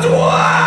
主啊！